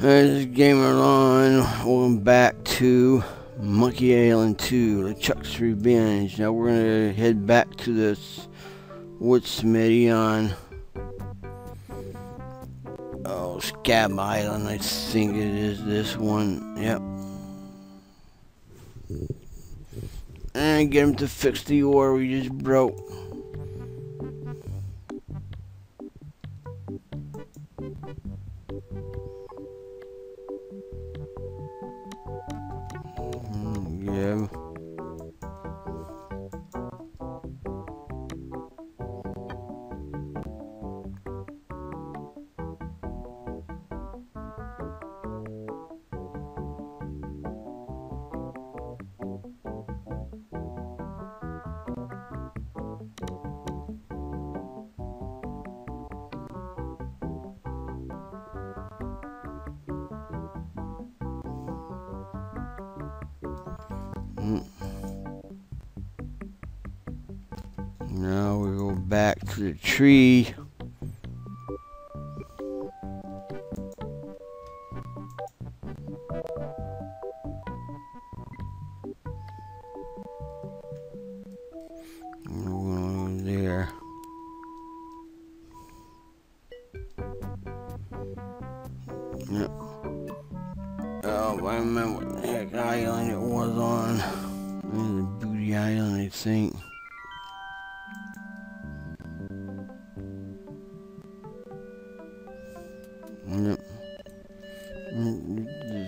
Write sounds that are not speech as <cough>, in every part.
This is GamerLonn. Welcome back to Monkey Island 2, LeChuck's Revenge. Now we're gonna head back to this wood smithy oh Scabb Island. I think it is this one. Yep. And get him to fix the oar we just broke. Mm. Now we go back to the tree.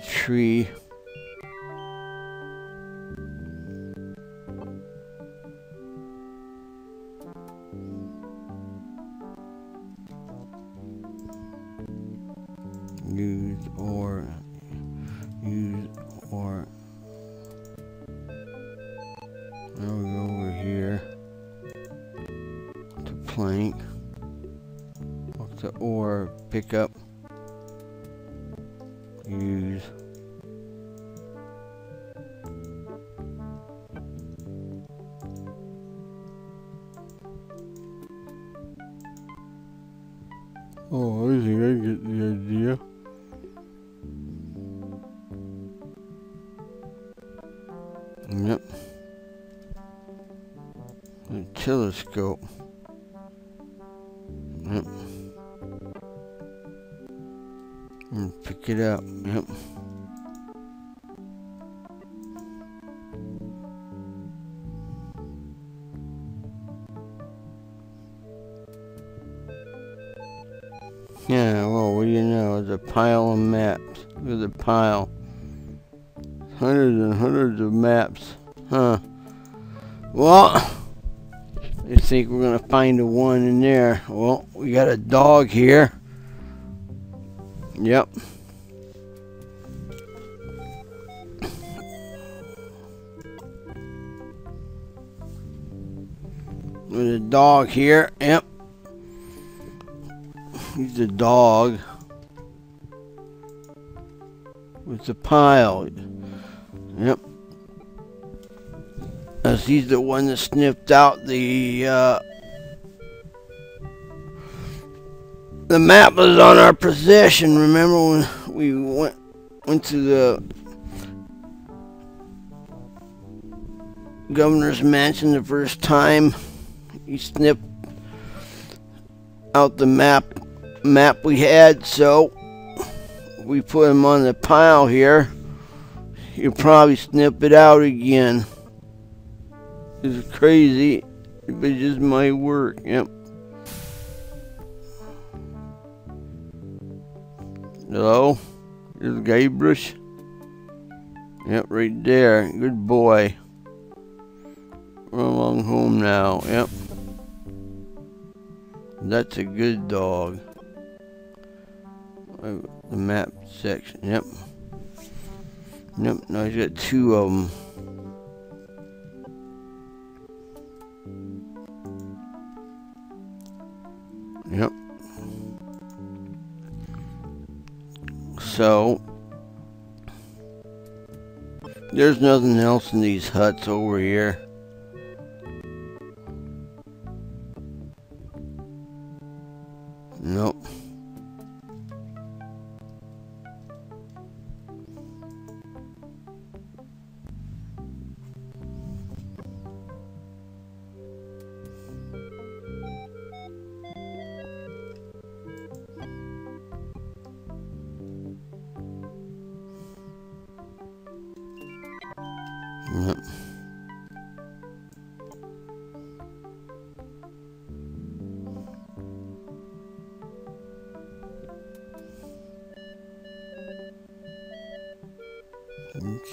Tree. Use or use or. Now we go over here to plank. Up to or pick up use Oh, I think I get the idea. Yep. A telescope. And pick it up. Yep. Yeah, well, what do you know? It's a pile of maps. Look at the pile. Hundreds and hundreds of maps. Huh. Well, I think we're going to find the one in there. Well, we got a dog here. Yep. There's a dog here. Yep. He's a dog. It's a pile. Yep. As he's the one that sniffed out the uh, the map was on our possession. Remember when we went went to the governor's mansion the first time? He snipped out the map map we had, so we put him on the pile here. He'll probably snip it out again. It's crazy, but it just might work. Yep. Hello? There's Guybrush. Yep, right there. Good boy. We're along home now. Yep. That's a good dog. The map section. Yep. Yep. Now he's got two of them. There's nothing else in these huts over here. Nope.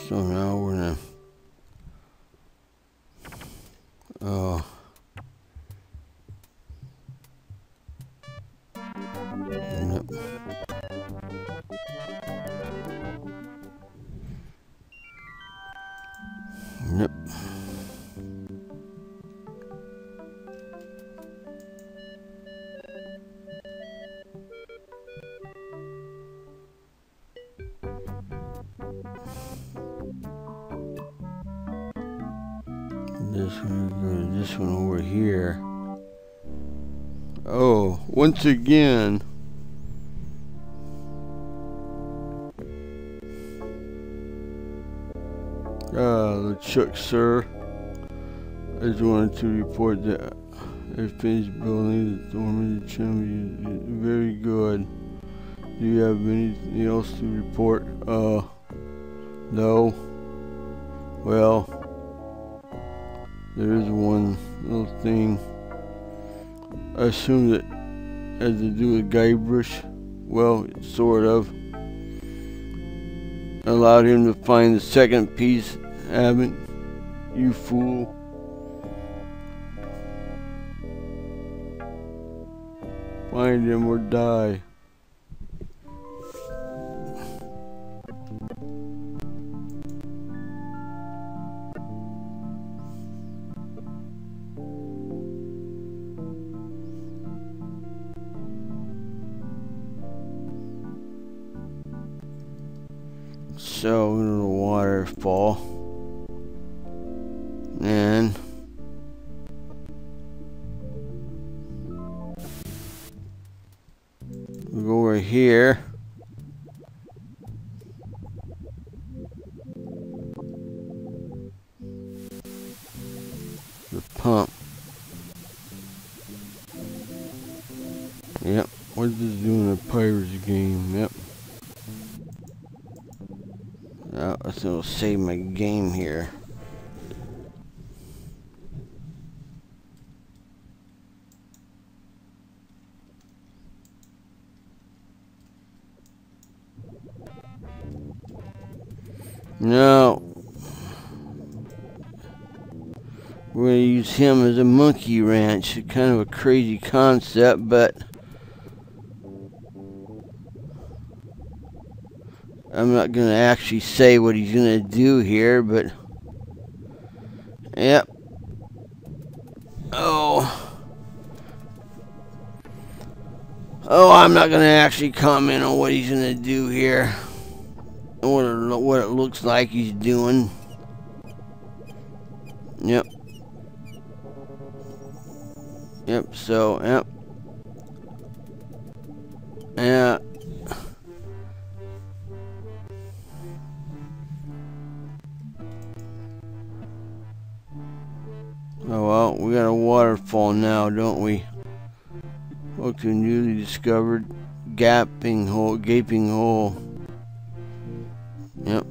So now we're gonna. This one, this one over here. Oh, once again. Uh, LeChuck, sir. I just wanted to report that I finished building the dormant chimney. Very good. Do you have anything else to report? Uh, no. Well, there is one little thing. I assume that has to do with Guybrush. Well, sort of. Allowed him to find the second piece, haven't you fool? Find him or die. So, waterfall. And we go over here. The pump. Yep. What is this doing in a Pirates game? Yep. Uh, so save my game here. No. We're going to use him as a monkey wrench. Kind of a crazy concept, but... I'm not going to actually say what he's going to do here, but... Yep. Oh. Oh, I'm not going to actually comment on what he's going to do here. What it, what it looks like he's doing. Yep. Yep, so, yep. Gaping hole, gaping hole. Yep.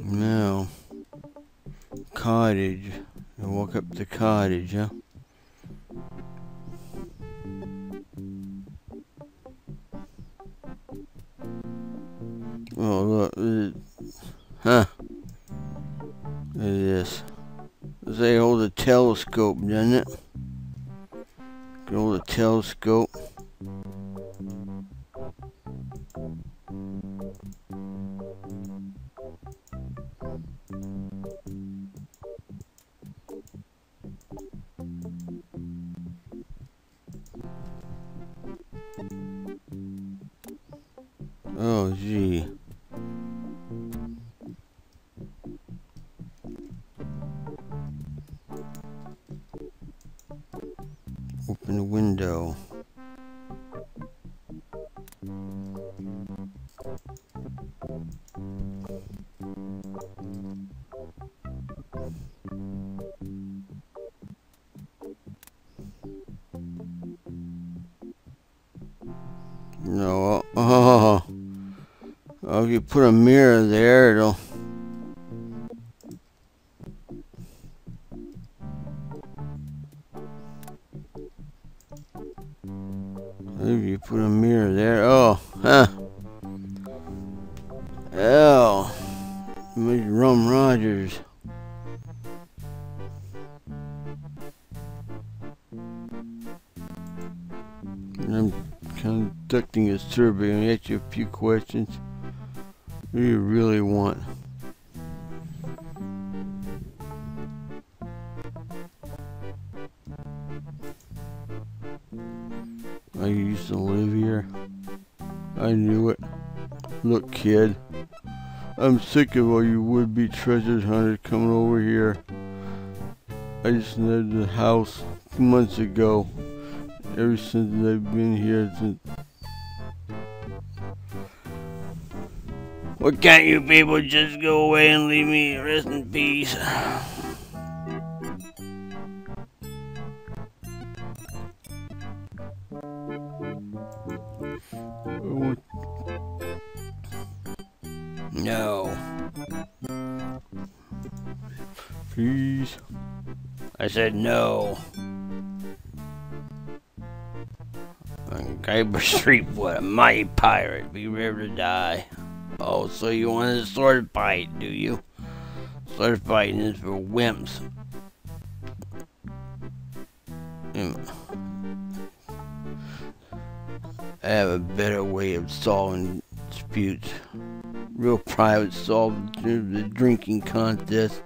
Now, cottage. I walk up the cottage, huh? Oh, look. Uh, huh. Look at this. They hold a telescope, doesn't it? Can hold a telescope. Oh, gee. No. Oh. Well, <laughs> if you put a mirror there, it'll... If you put a mirror there, oh, huh. Oh, Mr. Rum Rogers. I'm conducting a survey and ask you a few questions. Do you really want? I used to live here. I knew it. Look, kid. I'm sick of all you would-be treasure hunters coming over here. I just left the house months ago. Ever since I've been here, since Why can't you people just go away and leave me rest in peace? No. Please. I said no. On Kyber Street, what a mighty pirate, be ready to die. Oh, so you want a sword fight, do you? Sword fighting is for wimps. Hmm. I have a better way of solving disputes. Real private solve the drinking contest.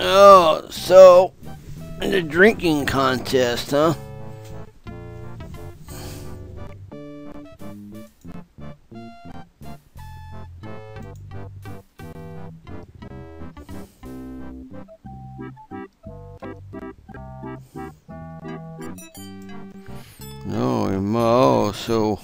Oh, so the drinking contest, huh? Oh, oh, so...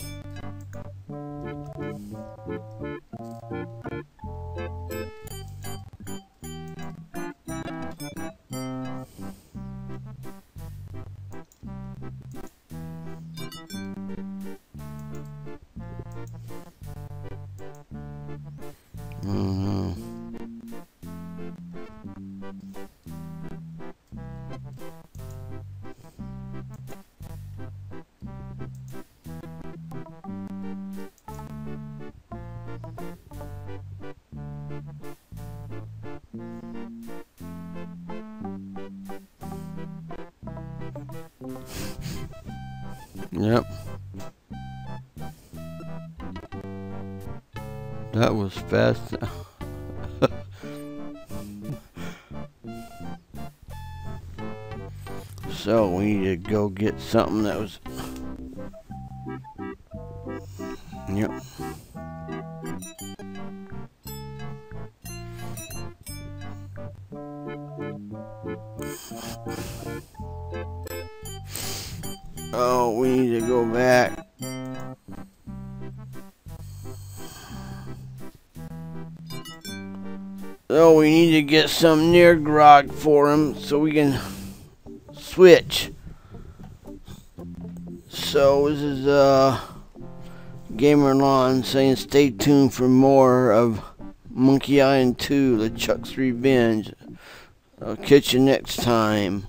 Yep. That was fast. <laughs> so we need to go get something that was... Yep. Back. Oh, we need to get some near grog for him so we can switch. So this is uh GamerLonn saying stay tuned for more of Monkey Island 2, LeChuck's Revenge. I'll catch you next time.